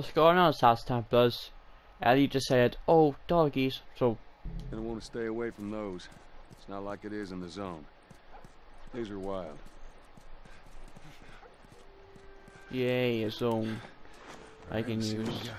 What's going on, South Templars? Ellie just said, oh, doggies. So, Gonna want to stay away from those. It's not like it is in the zone. These are wild. yay, a zone. I can Let's see what we use. got.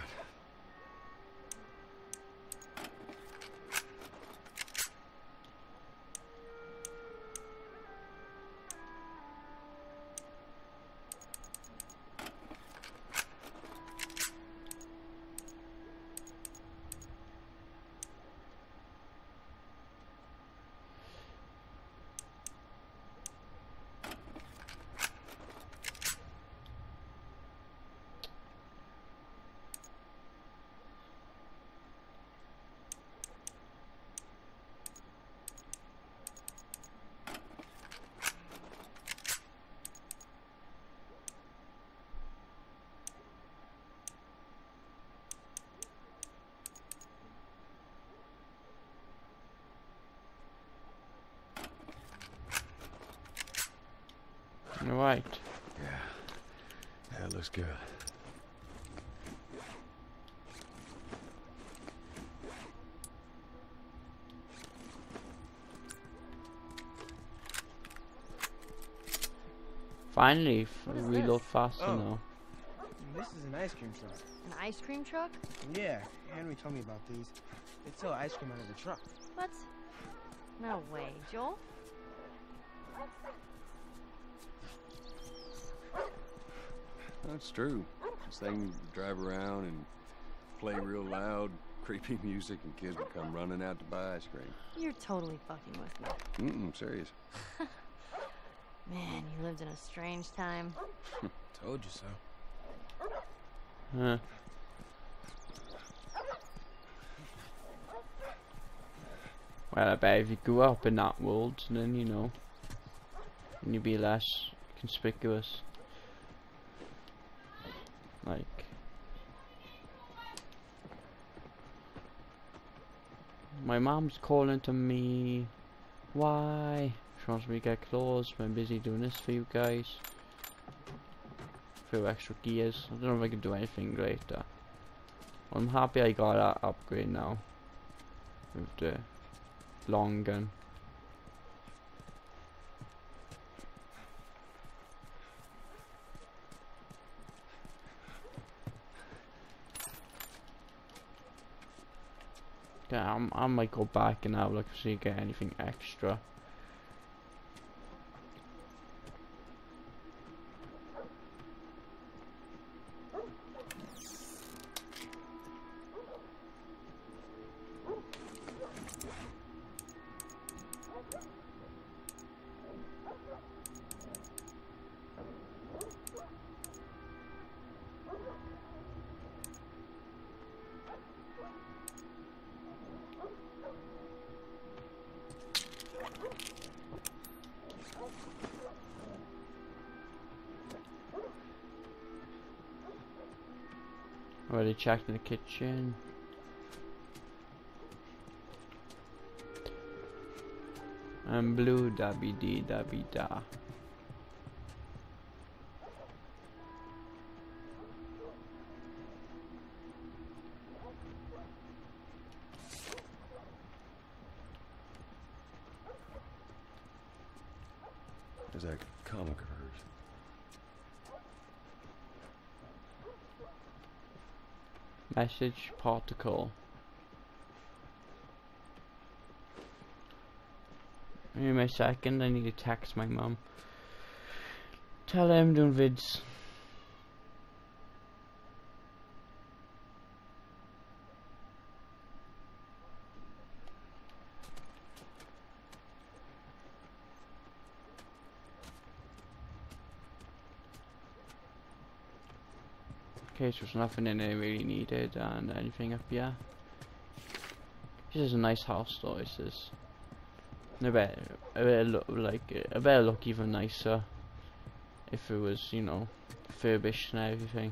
Right. Yeah. That looks good. Finally, f- What is reload this? faster Oh. now. This is an ice cream truck. An ice cream truck? Yeah, Henry told me about these. They sell ice cream out of the truck. What? No way, Joel. That's true. This thing drive around and play real loud, creepy music, and kids would come running out to buy ice cream. You're totally fucking with me. Mm-mm, serious. Man, you lived in a strange time. Told you so. Huh. Well, I bet if you grew up in that world, then you know, then you'd be less conspicuous. Like, my mom's calling to me. Why? She wants me to get but I'm busy doing this for you guys. Few extra gears. I don't know if I can do anything great. Uh, I'm happy I got that upgrade now. With the long gun. Yeah, I might go back and have a look see if get anything extra. Checked in the kitchen. And blue dabby dee dabby da. There's that Message particle. Give me a second, I need to text my mum. Tell her I'm doing vids. So there's nothing in there really needed and anything up here. This is a nice house though, this is. And I bet, I bet it look like, I bet it look even nicer if it was, you know, furbished and everything.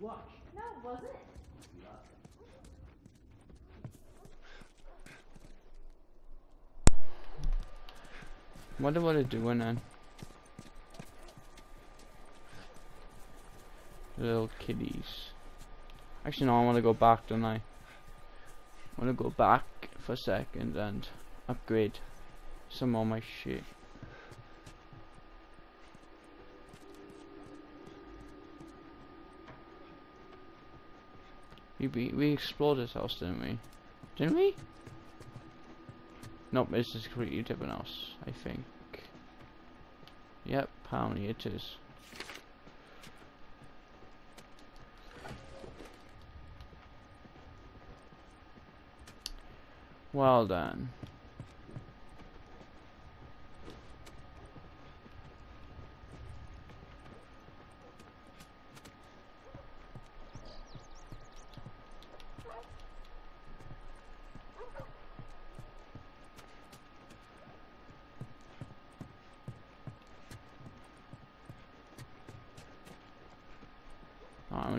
Afro. Watch. No, it wasn't. Wonder what they're doing then. Little kitties. Actually, no, I want to go back, don't I? I want to go back for a second and upgrade some of my shit. We, we, we explored this house, didn't we? Didn't we? Nope, this is completely different house, I think. Yep, apparently it is. Well done.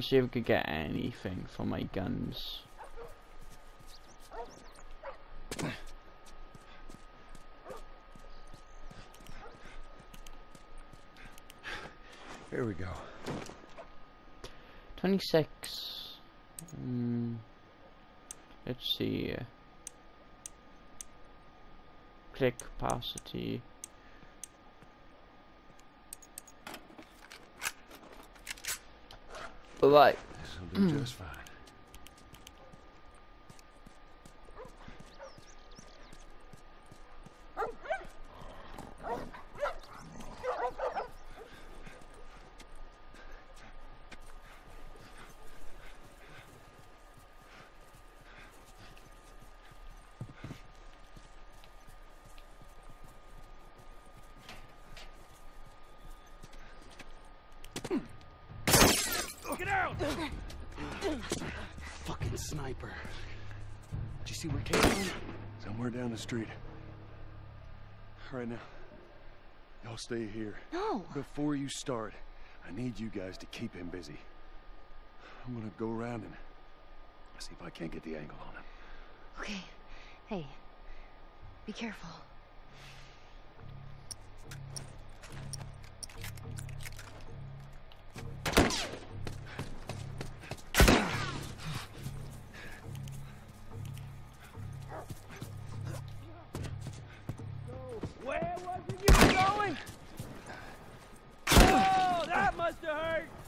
Alright, see if we could get anything for my guns. Here we go. 26. Mm, let's see. Clip capacity. Right. This'll do just fine. Fucking sniper. Did you see where Kate went? Somewhere down the street. All right now. Y'all stay here. No. Before you start, I need you guys to keep him busy. I'm gonna go around and see if I can't get the angle on him. Okay. Hey. Be careful. Must have hurt.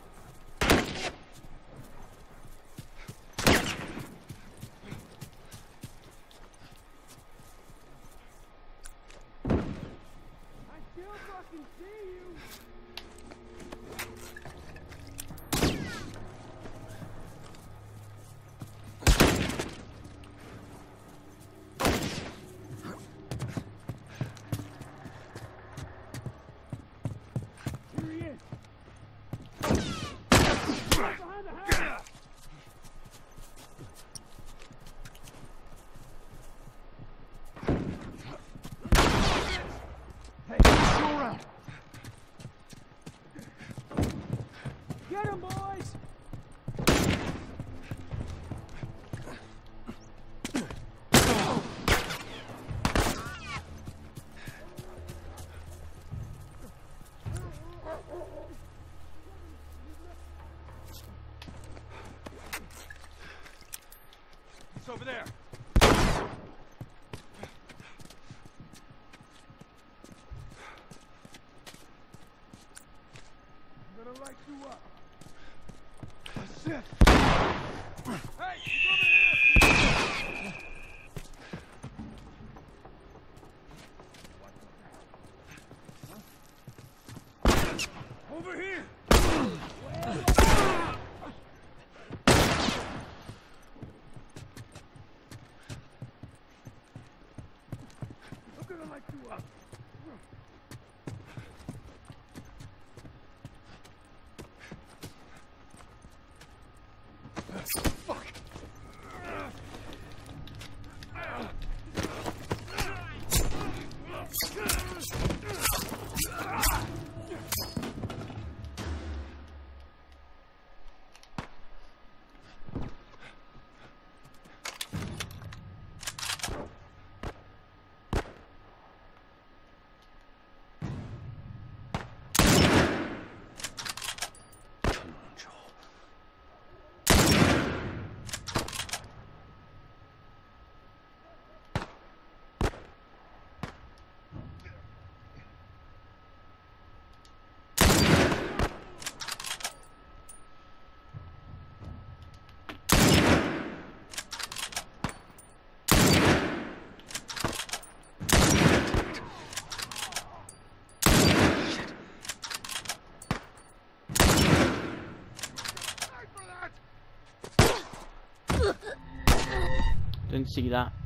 Thanks. Didn't see that.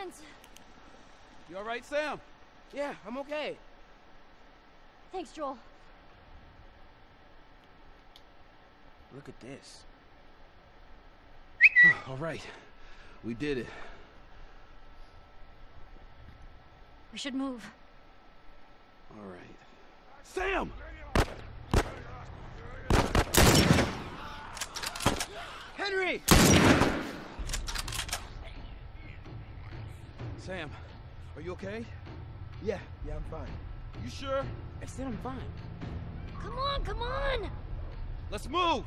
That was intense. You all right, Sam? Yeah, I'm okay. Thanks, Joel. Look at this. all right. We did it. We should move. All right. Sam! Henry! Sam, are you okay? Yeah, yeah, I'm fine. You sure? I said I'm fine. Come on, come on! Let's move!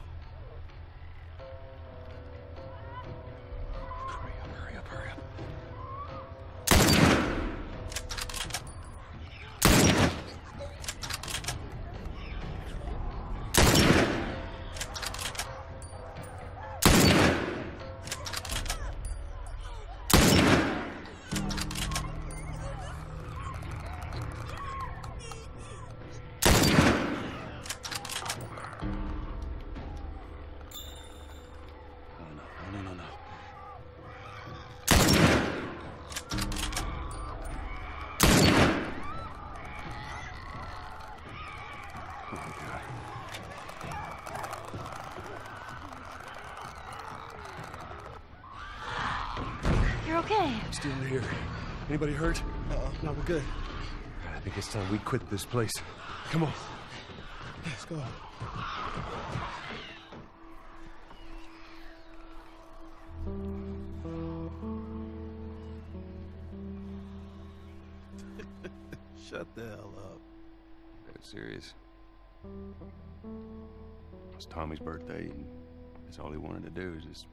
Oh, You're okay. I'm still here. Anybody hurt? Uh -uh. No, we're good. I think it's time we quit this place. Come on. Let's go. Shut the hell up. Dead serious. It's Tommy's birthday, and that's all he wanted to do is just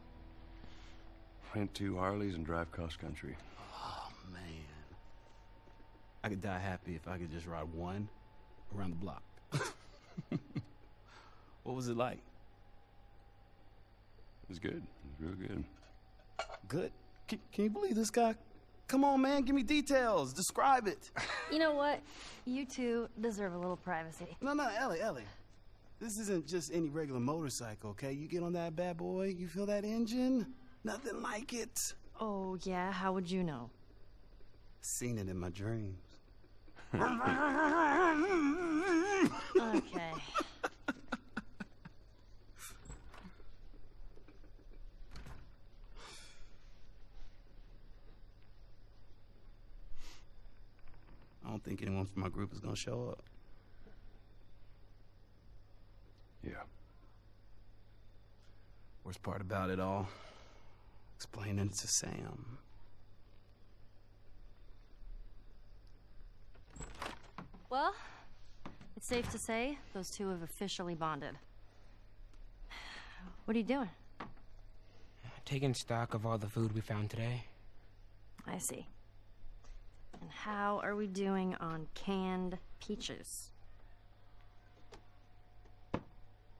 rent two Harleys and drive cross country. Oh, man. I could die happy if I could just ride one around the block. what was it like? It was good. It was real good. Good? Can, can you believe this guy? Come on, man, give me details. Describe it. You know what? You two deserve a little privacy. No, no, Ellie, Ellie. This isn't just any regular motorcycle, okay? You get on that bad boy, you feel that engine? Nothing like it. Oh, yeah? How would you know? Seen it in my dreams. Okay. I don't think anyone from my group is gonna show up. Yeah. Worst part about it all, explaining it to Sam. Well, it's safe to say those two have officially bonded. What are you doing? Taking stock of all the food we found today. I see. And how are we doing on canned peaches?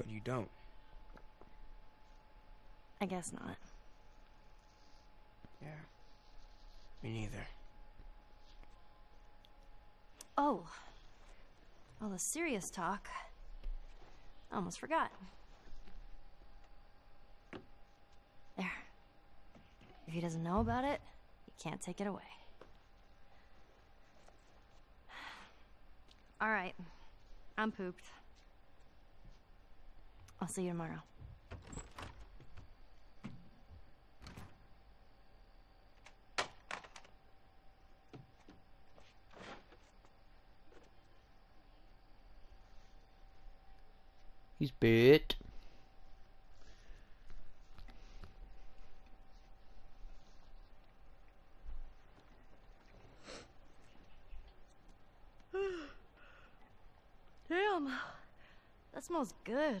But you don't. I guess not. Yeah. Me neither. Oh. All the serious talk. I almost forgot. There. If he doesn't know about it, he can't take it away. All right. I'm pooped. I'll see you tomorrow. He's bit. Damn. That smells good.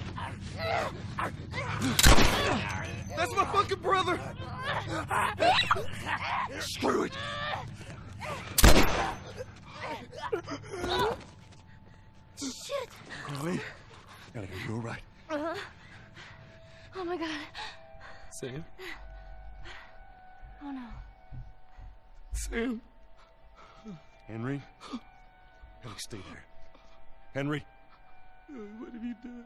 That's my fucking brother! Screw it! Shit! Joel? Ellie, are you alright? Uh, oh my god. Sam? Oh no. Sam? Henry? Ellie, stay there. Henry? What have you done?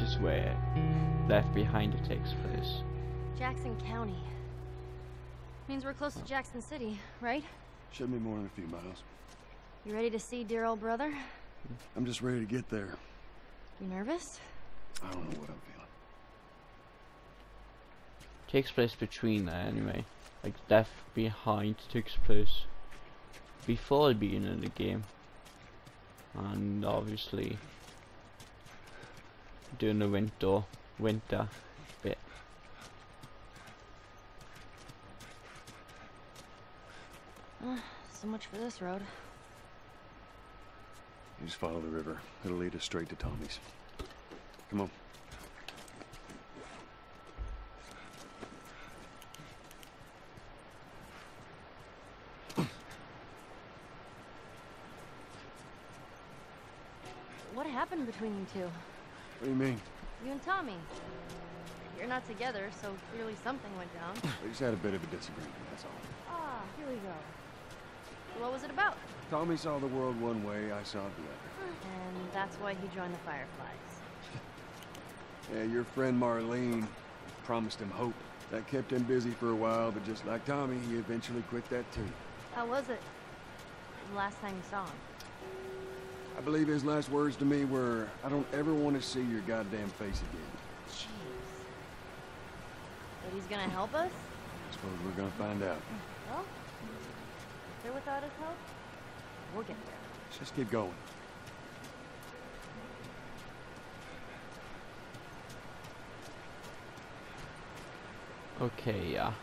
Is where Left Behind it takes place. Jackson County. Means we're close to Jackson City, right? Shouldn't be more than a few miles. You ready to see dear old brother? I'm just ready to get there. You nervous? I don't know what I'm feeling. Takes place between there anyway. Like Left Behind takes place before the beginning of the game. And obviously during the winter winter bit. So much for this road. You just follow the river. It'll lead us straight to Tommy's. Come on. What happened between you two? What do you mean? You and Tommy. You're not together, so clearly something went down. We just had a bit of a disagreement, that's all. Ah, here we go. What was it about? Tommy saw the world one way, I saw it the other. And that's why he joined the Fireflies. Yeah, your friend Marlene promised him hope. That kept him busy for a while, but just like Tommy, he eventually quit that too. How was it? The last time you saw him? I believe his last words to me were, I don't ever want to see your goddamn face again. Jeez. But he's gonna help us? I Suppose we're gonna find out. Well, they're without his help? We'll get there. Let's just keep going. Okay, yeah.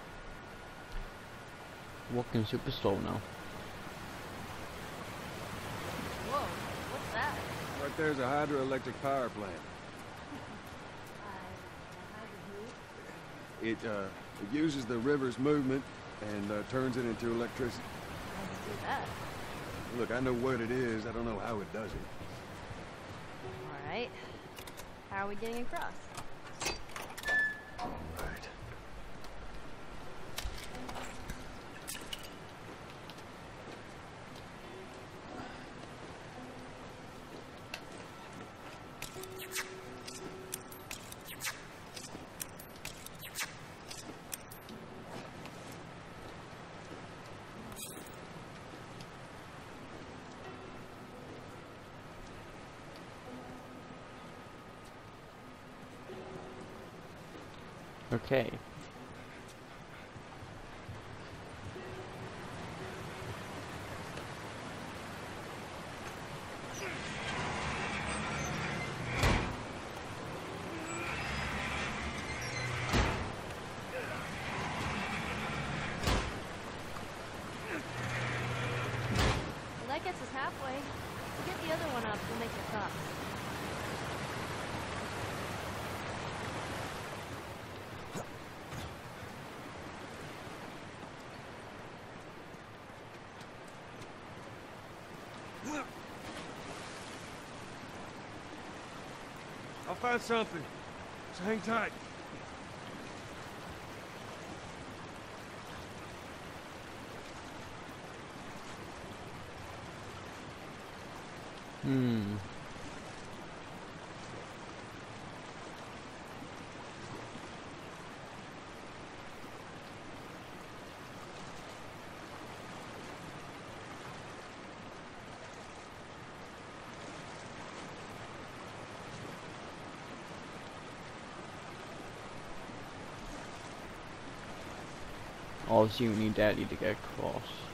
Walking super slow now. Whoa, what's that? Right there's a hydroelectric power plant. It, uh, it uses the river's movement and uh, turns it into electricity. Do that? Look, I know what it is. I don't know how it does it. All right. How are we getting across? Okay. Well, that gets us halfway. Get the other one up, we'll make it cross. Find something. So hang tight. Obviously, you need Daddy to get across.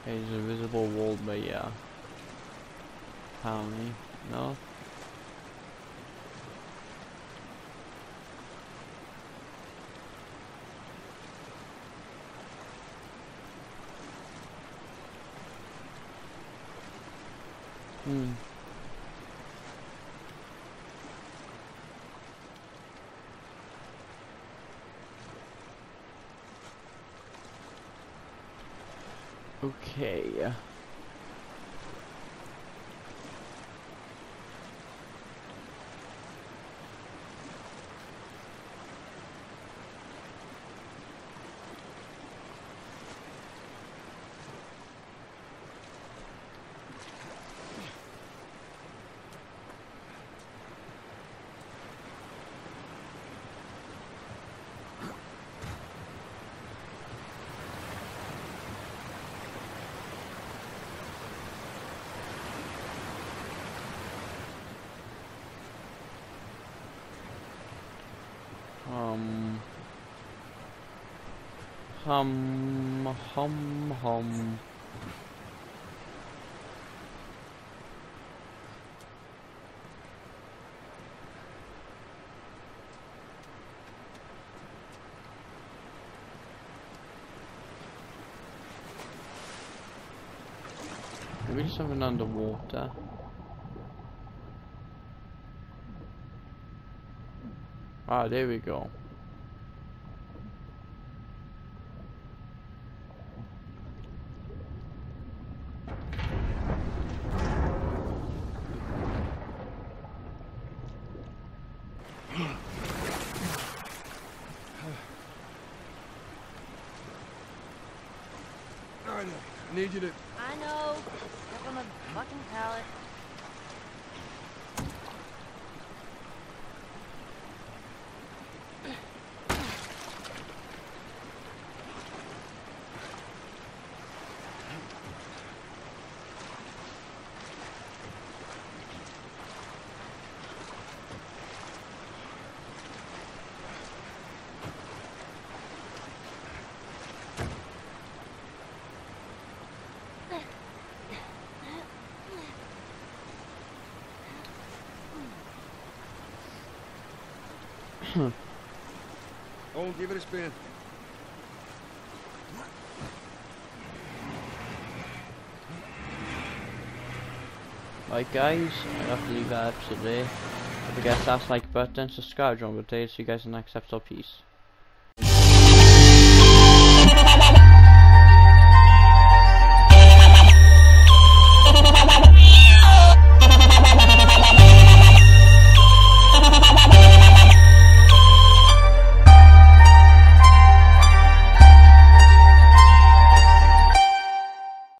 Okay, there's a visible wall, but yeah. Apparently, no. Okay. Hum, hum, hum. Maybe something underwater. Ah, there we go. All right, I need you to... I know. Step on the fucking pallet. Oh, give it a spin. Right guys, I have to leave that episode there. Don't forget to smash like button, subscribe, join the day, see you guys in the next episode, peace.